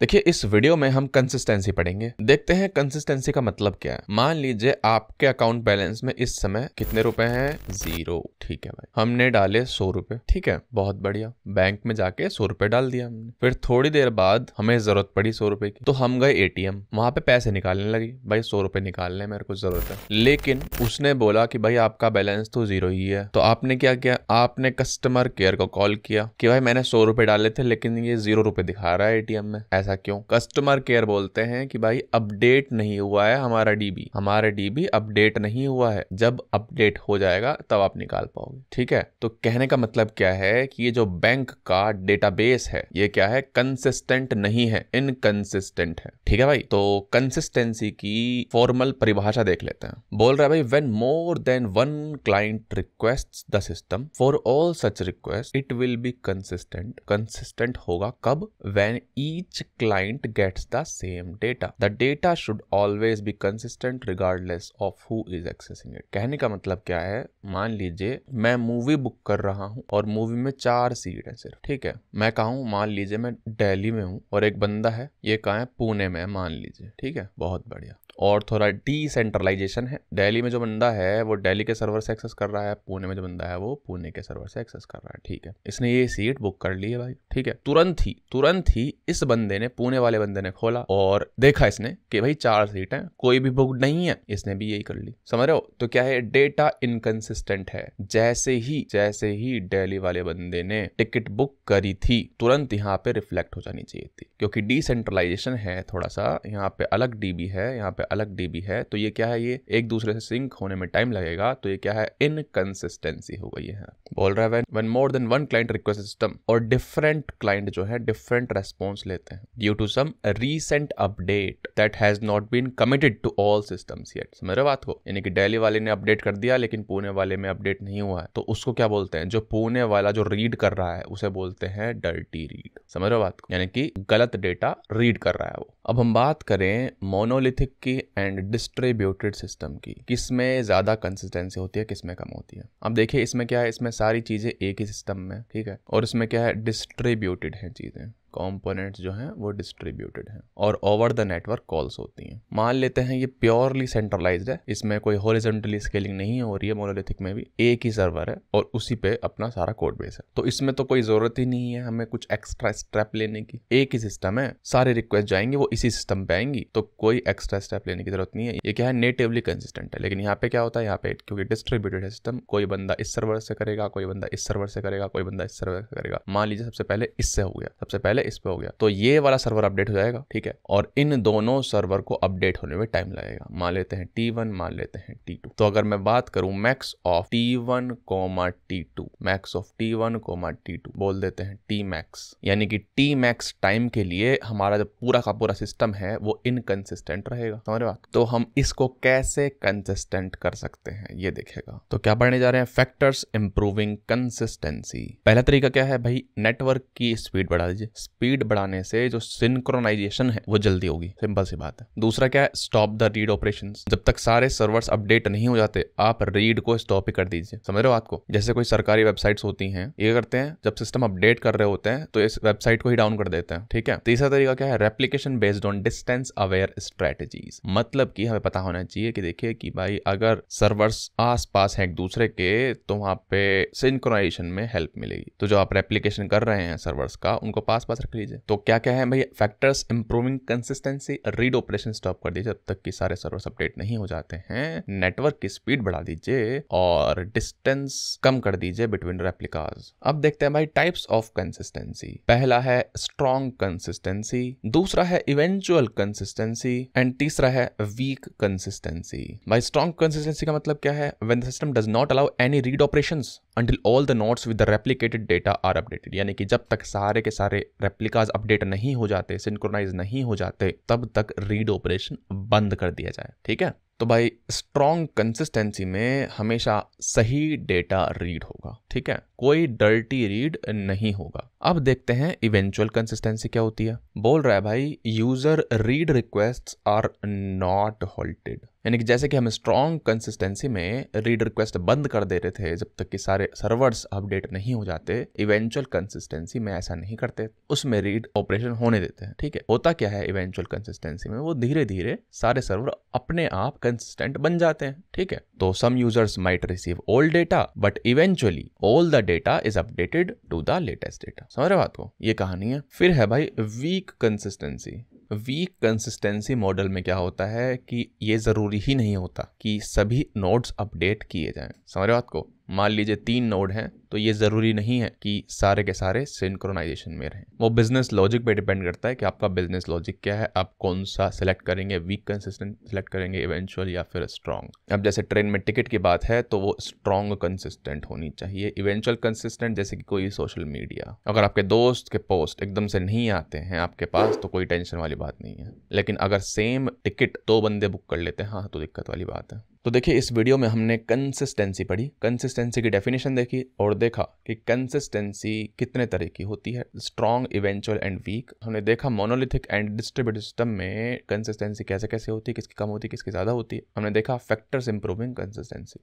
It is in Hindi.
देखिए, इस वीडियो में हम कंसिस्टेंसी पढ़ेंगे। देखते हैं कंसिस्टेंसी का मतलब क्या है। मान लीजिए आपके अकाउंट बैलेंस में इस समय कितने रुपए हैं? ज़ीरो ठीक है भाई। हमने डाले सौ रुपए। ठीक है, बहुत बढ़िया। बैंक में जाके सौ रुपए डाल दिया हमने। फिर थोड़ी देर बाद हमें ज़रूरत पड़ी सौ रुपए की। तो हम गए एटीएम वहाँ पे पैसे निकालने लगी। भाई, सौ रुपए निकालने मेरे को ज़रूरत है। लेकिन उसने बोला की भाई, आपका बैलेंस तो ज़ीरो ही है। तो आपने क्या किया? आपने कस्टमर केयर को कॉल किया कि भाई, मैंने सौ रुपए डाले थे, लेकिन ये ज़ीरो रुपए दिखा रहा है एटीएम में। ऐसा क्यों? कस्टमर केयर बोलते हैं कि भाई अपडेट नहीं हुआ है हमारा डीबी हमारा डीबी अपडेट नहीं हुआ है। जब अपडेट हो जाएगा, तब आप निकाल पाओगे। ठीक है? तो कहने का मतलब क्या है कि ये जो बैंक का डेटाबेस है, ये क्या है? कंसिस्टेंट नहीं है। इनकंसिस्टेंट है। ठीक है भाई? तो कंसिस्टेंसी की फॉर्मल परिभाषा देख लेते हैं। बोल रहा है भाई when more than one client request the system for all such request it will be consistent consistent होगा कब? When each client gets the same data. The data should always be consistent regardless of who is accessing it. कहने का मतलब क्या है? मान लीजिए, मैं मूवी बुक कर रहा हूँ और मूवी में चार सीट है सिर्फ़, ठीक है? मैं कहा, मान लीजिए मैं दिल्ली में हूँ और एक बंदा है, ये कहा है? पुणे में मान लीजिए, ठीक है? बहुत बढ़िया। और थोड़ा डिसेंट्रलाइजेशन है। दिल्ली में जो बंदा है, वो दिल्ली के सर्वर से एक्सेस कर रहा है, पुणे में जो बंदा है, वो पुणे के सर्वर से एक्सेस कर रहा है। ठीक है। इसने ये सीट बुक कर ली है भाई। ठीक है। तुरंत ही तुरंत ही इस बंदे ने, पुणे वाले बंदे ने खोला और देखा इसने कि भाई चार सीट है कोई भी बुक नहीं है। इसने भी यही कर ली। समझ रहे हो? तो क्या है? डेटा इनकन्सिस्टेंट है। जैसे ही जैसे ही दिल्ली वाले बंदे ने टिकट बुक करी थी, तुरंत यहाँ पे रिफ्लेक्ट हो जानी चाहिए थी। क्योंकि डिसेंट्रलाइजेशन है थोड़ा सा। यहाँ पे अलग डीबी है, यहाँ पे अलग डीबी है तो ये क्या है, ये एक दूसरे से सिंक होने में टाइम लगेगा तो ये क्या है इनकंसिस्टेंसी हो गई है। बोल रहा है when more than one client request system और डिफरेंट क्लाइंट जो है डिफरेंट रेस्पॉन्स लेते हैं due to some recent update that has not been committed to all systems yet समझ रहे बात को? यानी कि दिल्ली वाले ने अपडेट कर दिया, लेकिन पुणे वाले में अपडेट नहीं हुआ है। तो उसको क्या बोलते हैं? जो पुणे वाला जो रीड कर रहा है, उसे बोलते हैं डर्टी रीड समझ रहे बात को? यानी कि गलत डेटा रीड कर रहा है वो। अब हम बात करें मोनोलिथिक की एंड डिस्ट्रीब्यूटेड सिस्टम की किसमें ज़्यादा कंसिस्टेंसी होती है किसमें कम होती है। अब देखिए, इसमें क्या है, इसमें सारी चीज़ें एक ही सिस्टम में, ठीक है? और इसमें क्या है डिस्ट्रीब्यूटेड है चीज़ें। कंपोनेंट्स जो हैं, वो डिस्ट्रीब्यूटेड हैं और ओवर द नेटवर्क कॉल्स होती हैं। मान लेते हैं ये प्योरली सेंट्रलाइज्ड है, इसमें कोई हॉरिजॉन्टली स्केलिंग नहीं हो रही है मोनोलिथिक में भी एक ही सर्वर है और उसी पे अपना सारा कोड बेस है। तो इसमें तो कोई ज़रूरत ही नहीं है हमें कुछ एक्स्ट्रा स्टेप लेने की। एक ही सिस्टम है, सारे रिक्वेस्ट जाएँगे, वो इसी सिस्टम पे आएँगी तो कोई एक्स्ट्रा स्टेप लेने की ज़रूरत नहीं है। ये क्या है नेटिवली कंसिस्टेंट है, लेकिन यहाँ पे क्या होता है, यहाँ पे क्योंकि डिस्ट्रीब्यूटेड सिस्टम कोई बंदा इस सर्वर से करेगा, कोई बंदा इस सर्वर से करेगा, कोई बंदा इस सर्वर से करेगा। मान लीजिए सबसे पहले इससे हो गया, सबसे पहले इस पे हो गया। तो ये वाला सर्वर अपडेट हो जाएगा, ठीक है? और इन दोनों सर्वर को अपडेट होने में टाइम लगेगा। मान लेते हैं टी वन मान लेते हैं टी टू तो अगर मैं बात करूँ max of T one comma T two max of T one comma T two बोल देते हैं टी मैक्स यानी कि टी मैक्स टाइम के लिए हमारा जो पूरा का पूरा सिस्टम है, वो इनकंसिस्टेंट रहेगा। समझ बात? तो हम इसको कैसे कंसिस्टेंट कर सकते हैं? ये देखेगा। तो क्या पढ़ने जा रहे हैं? फैक्टर्स इंप्रूविंग कंसिस्टेंसी पहला तरीका क्या है? भाई नेटवर्क की स्पीड बढ़ा दीजिए। स्पीड बढ़ाने से जो सिंक्रोनाइजेशन है, वो जल्दी होगी। सिंपल सी बात है। दूसरा क्या है? स्टॉप द रीड ऑपरेशन जब तक सारे सर्वर्स अपडेट नहीं हो जाते, आप रीड को स्टॉप ही कर दीजिए। समझ रहे हो बात को? जैसे कोई सरकारी वेबसाइट्स होती हैं, ये करते हैं, जब सिस्टम अपडेट कर रहे होते हैं तो इस वेबसाइट को ही डाउन कर देते हैं, ठीक है? तीसरा तरीका क्या है? Replication based on distance aware strategies मतलब कि हमें पता होना चाहिए कि देखिए कि भाई, अगर सर्वर्स आस पास हैं एक दूसरे के तो वहाँ पे सिंक्रोनाइजेशन में हेल्प मिलेगी। तो जो आप रेप्लीकेशन कर रहे हैं सर्वर्स का, उनको पास पास रख लीजिए तो क्या क्या है भाई? Factors improving consistency read operation stop कर दीजिए। जब तक कि सारे सर्वर्स अपडेट नहीं हो जाते हैं नेटवर्क की स्पीड बढ़ा दीजिए और डिस्टेंस कम कर दीजिए बिटवीन रेप्लिकाज अब देखते हैं भाई टाइप्स ऑफ़ कंसिस्टेंसी पहला है स्ट्रॉन्ग कंसिस्टेंसी दूसरा है इवेंचुअल कंसिस्टेंसी एंड तीसरा है वीक कंसिस्टेंसी भाई स्ट्रॉन्ग कंसिस्टेंसी का मतलब क्या है? When the system does not allow any read operations until all the nodes with the replicated data are updated यानी कि जब तक सारे के सारे रेप्लिकाज अपडेट नहीं हो जाते सिंक्रोनाइज नहीं हो जाते, तब तक रीड ऑपरेशन बंद कर दिया जाए, ठीक है? तो भाई स्ट्रॉन्ग कंसिस्टेंसी में हमेशा सही डेटा रीड होगा, ठीक है? कोई डर्टी रीड नहीं होगा। अब देखते हैं इवेंचुअल कंसिस्टेंसी क्या होती है। बोल रहा है भाई user read request are not halted यानी कि जैसे कि हम स्ट्रॉन्ग कंसिस्टेंसी में रीड रिक्वेस्ट बंद कर दे रहे थे, जब तक कि सारे सर्वर्स अपडेट नहीं हो जाते इवेंचुअल कंसिस्टेंसी में ऐसा नहीं करते, उसमें रीड ऑपरेशन होने देते हैं, ठीक है? होता क्या है इवेंचुअल कंसिस्टेंसी में? वो धीरे धीरे सारे सर्वर अपने आप कंसिस्टेंट बन जाते हैं, ठीक है? तो some users might receive old data but eventually all the data is updated to the latest data समझ रहे बात को? ये कहानी है। फिर है भाई weak consistency weak consistency model में क्या होता है कि ये ज़रूरी ही नहीं होता कि सभी नोड्स अपडेट किए जाएँ। समझ रहे बात को? मान लीजिए तीन नोड हैं तो ये ज़रूरी नहीं है कि सारे के सारे सिंक्रोनाइजेशन में रहें। वो बिज़नेस लॉजिक पे डिपेंड करता है कि आपका बिज़नेस लॉजिक क्या है, आप कौन सा सिलेक्ट करेंगे वीक कंसिस्टेंट सिलेक्ट करेंगे इवेंचुअल या फिर स्ट्रॉन्ग अब जैसे ट्रेन में टिकट की बात है तो वो स्ट्रॉन्ग कंसिस्टेंट होनी चाहिए। इवेंचुअल कंसिस्टेंट जैसे कि कोई सोशल मीडिया अगर आपके दोस्त के पोस्ट एकदम से नहीं आते हैं आपके पास तो कोई टेंशन वाली बात नहीं है। लेकिन अगर सेम टिकट दो बंदे बुक कर लेते हैं हाँ तो दिक्कत वाली बात है। तो देखिए, इस वीडियो में हमने कंसिस्टेंसी पढ़ी। कंसिस्टेंसी की डेफिनेशन देखी और देखा कि कंसिस्टेंसी कितने तरह की होती है। स्ट्रॉन्ग इवेंचुअल एंड वीक हमने देखा मोनोलिथिक एंड डिस्ट्रीब्यूटेड सिस्टम में कंसिस्टेंसी कैसे कैसे होती है, किसकी कम होती है, किसकी ज़्यादा होती है। हमने देखा फैक्टर्स इंप्रूविंग कंसिस्टेंसी